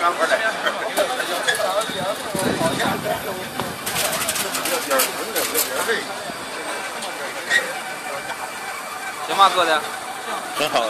干活来！行吧，哥的，很好。